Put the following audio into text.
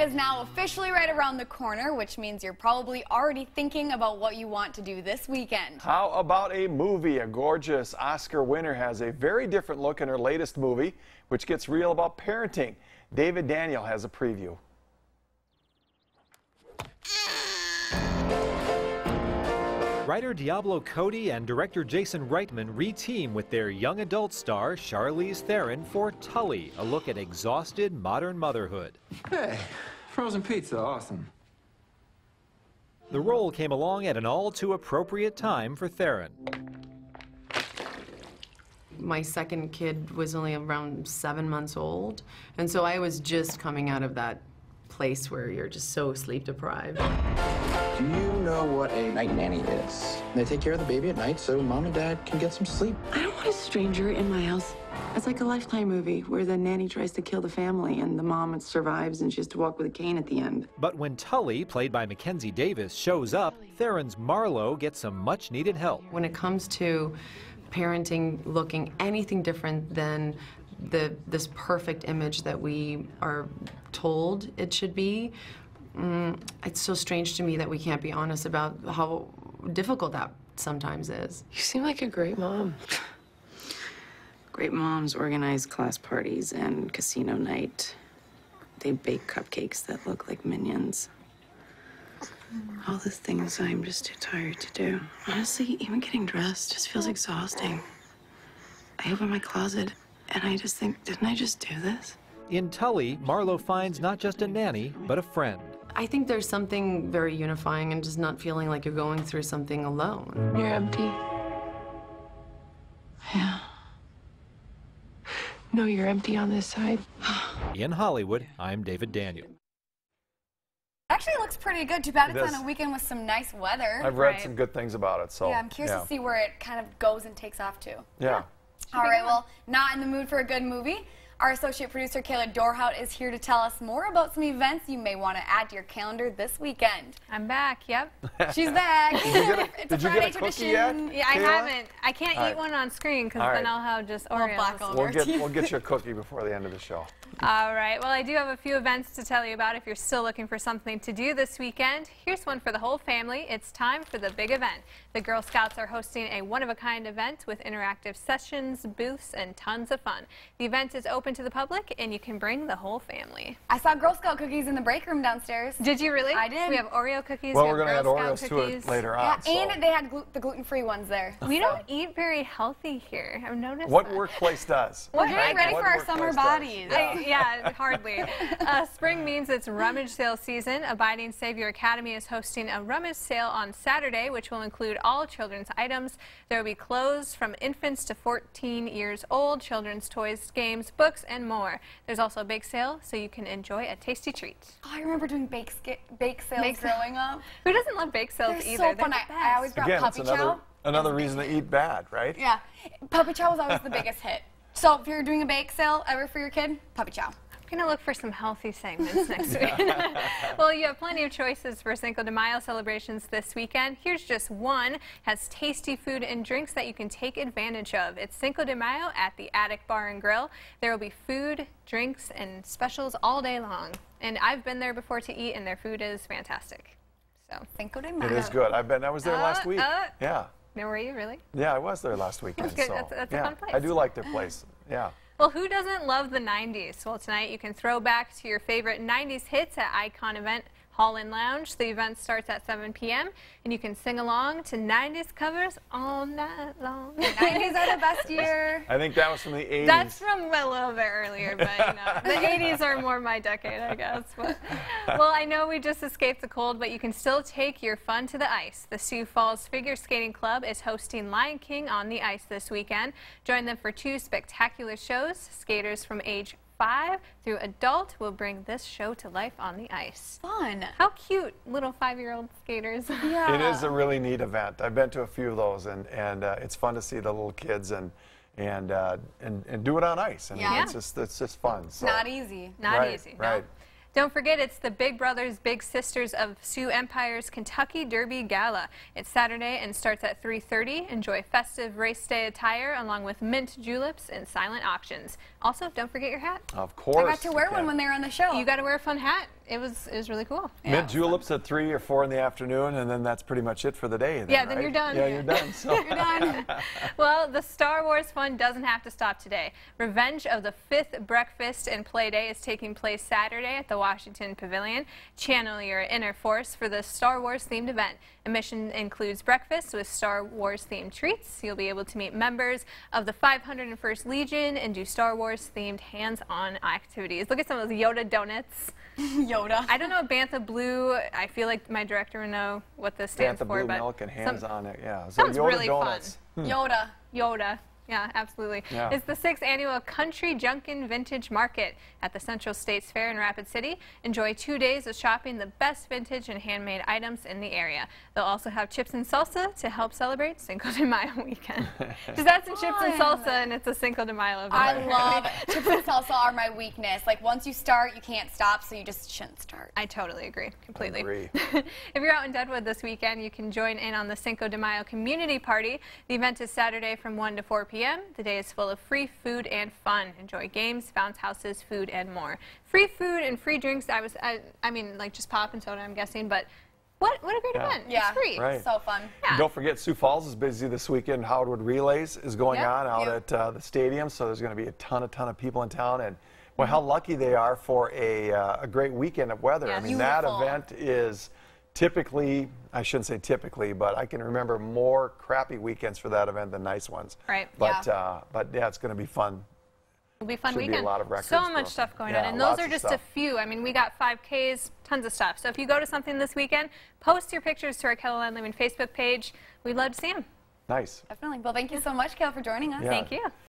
is now officially right around the corner, which means you're probably already thinking about what you want to do this weekend. How about a movie? A gorgeous Oscar winner has a very different look in her latest movie, which gets real about parenting. David Daniel has a preview. Writer Diablo Cody and director Jason Reitman reteam with their young adult star Charlize Theron for Tully, a look at exhausted modern motherhood. Hey, frozen pizza, awesome. The role came along at an all too appropriate time for Theron. My second kid was only around seven months old, and so I was just coming out of that place where you're just so sleep deprived. Do you know what a night nanny is? They take care of the baby at night so mom and dad can get some sleep. I don't want a stranger in my house. It's like a Lifetime movie where the nanny tries to kill the family and the mom survives and she has to walk with a cane at the end. But when Tully, played by Mackenzie Davis, shows up, Theron's Marlo gets some much needed help. When it comes to parenting looking anything different than the this perfect image that we are told it should be. Mm, it's so strange to me that we can't be honest about how difficult that sometimes is. You seem like a great mom. Great moms organize class parties and casino night. They bake cupcakes that look like minions. All the things I'm just too tired to do. Honestly, even getting dressed just feels exhausting. I open my closet and I just think, didn't I just do this? In Tully, Marlo finds not just a nanny, but a friend. I think there's something very unifying and just not feeling like you're going through something alone. You're empty. Yeah. No, you're empty on this side. In Hollywood, I'm David Daniel. Actually looks pretty good. Too bad It it's does. on a weekend with some nice weather. I've read Right. some good things about it, so Yeah, I'm curious to see where it kind of goes and takes off to. Yeah. All right, well, not in the mood for a good movie. Our associate producer Kayla Dorhout is here to tell us more about some events you may want to add to your calendar this weekend. I'm back, yep. She's back. Did you get a, it's did a you Friday get a cookie tradition. yet? Yeah, I haven't. I can't All eat right. one on screen because All then. I'll have just Little Oreos. black on. We'll get, we'll get you a cookie before the end of the show. All right. Well, I do have a few events to tell you about if you're still looking for something to do this weekend. Here's one for the whole family. It's time for the big event. The Girl Scouts are hosting a one-of-a-kind event with interactive sessions, booths, and tons of fun. The event is open to the public, and you can bring the whole family. I saw Girl Scout cookies in the break room downstairs. Did you really? I did. We have Oreo cookies. Well, we we're have going to add Girl Oreos Scout to it cookies. later Yeah, on. so- and they had glu- the gluten-free ones there. We so. don't eat very healthy here. I've noticed What that. workplace does? We're getting ready What for our summer does? bodies. I, yeah, hardly. Uh, spring means it's rummage sale season. Abiding Savior Academy is hosting a rummage sale on Saturday, which will include all children's items. There will be clothes from infants to 14 years old, children's toys, games, books, and more. There's also a bake sale, so you can enjoy a tasty treat. Oh, I remember doing bake, sk- bake sales Bake sale. growing up. Who doesn't love bake sales They're either? so They're fun. the I, I always brought Again, it's puppy another, chow. another reason to eat bad, right? Yeah, puppy chow was always the biggest hit. So if you're doing a bake sale ever for your kid, puppy chow. Going to look for some healthy segments next week. well, you have plenty of choices for Cinco de Mayo celebrations this weekend. Here's just one. It has tasty food and drinks that you can take advantage of. It's Cinco de Mayo at the Attic Bar and Grill. There will be food, drinks, and specials all day long. And I've been there before to eat, and their food is fantastic. So, Cinco de Mayo. It is good. I've been. I was there last Uh, week. uh. Yeah. now were you really? Yeah, I was there last weekend. That's good. So, That's- that's a yeah, fun place. I do like their place. Yeah. Well, who doesn't love the 90s? Well, tonight you can throw back to your favorite 90s hits at Icon Event Hall and Lounge. The event starts at 7 p.m. and you can sing along to 90s covers all night long. The 90s are the best year. I think that was from the 80s. That's from a little bit earlier, but you know, the 80s are more my decade, I guess. But, well, I know we just escaped the cold, but you can still take your fun to the ice. The Sioux Falls Figure Skating Club is hosting Lion King on the ice this weekend. Join them for two spectacular shows. Skaters from age 5 through adult will bring this show to life on the ice. Fun. How cute little five-year-old skaters. Yeah. It is a really neat event. I've been to a few of those, and and uh, it's fun to see the little kids and and uh, and, and do it on ice. And Yeah. it's just it's just fun. So. Not easy. Not Right, easy. no. Right. Don't forget, it's the Big Brothers Big Sisters of Sioux Empire's Kentucky Derby Gala. It's Saturday and starts at 3:30. Enjoy festive race day attire along with mint juleps and silent auctions. Also, don't forget your hat. Of course. I got to wear you one when they were on the show. You got to wear a fun hat. It was it was really cool. Mint juleps at three or four in the afternoon, and then that's pretty much it for the day. Then, Yeah, then right? you're done. Yeah, you're done. So. You're done. well, the Star Wars fun doesn't have to stop today. Revenge of the Fifth Breakfast and Play Day is taking place Saturday at the Washington Pavilion. Channel your inner force for the Star Wars themed event. Admission includes breakfast with Star Wars themed treats. You'll be able to meet members of the 501st Legion and do Star Wars themed hands on activities. Look at some of those Yoda donuts. Yoda. I don't know if Bantha Blue. I feel like my director would know what this stands Bantha for. blue but milk and some- on it. Yeah. So sounds Yoda really fun. donuts. Hmm. Yoda. Yoda. Yeah, absolutely. Yeah. It's the sixth annual Country Junkin Vintage Market at the Central States Fair in Rapid City. Enjoy two days of shopping the best vintage and handmade items in the area. They'll also have chips and salsa to help celebrate Cinco de Mayo weekend. Just add some chips and salsa, and it's a Cinco de Mayo event. I love chips and salsa are my weakness. Like once you start, you can't stop, so you just shouldn't start. I totally agree, completely. Agree. if you're out in Deadwood this weekend, you can join in on the Cinco de Mayo community party. The event is Saturday from 1 to 4 p.m. The day is full of free food and fun. Enjoy games, bounce houses, food, and more. Free food and free drinks. I was, I, I mean, like just pop and soda, I'm guessing, but what, what a great Yeah. event. Yeah, It's free. Right. So fun. Yeah. Don't forget, Sioux Falls is busy this weekend. Howardwood Relays is going Yep. on out Yep. at uh, the stadium, so there's going to be a ton, a ton of people in town. And well, how lucky they are for a, uh, a great weekend of weather. I Yes. mean, that event is typically, I shouldn't say typically, but I can remember more crappy weekends for that event than nice ones. Right. But Yeah. uh, but yeah, it's going to be fun. It'll be fun Should be a lot of records so much stuff going Yeah, on, and those are just a few. I mean, we got 5Ks, tons of stuff. So if you go to something this weekend, post your pictures to our KELOLAND Living Facebook page. We'd love to see them. Nice. Definitely. Well, thank you so much, Kel, for joining us. Yeah. Thank you.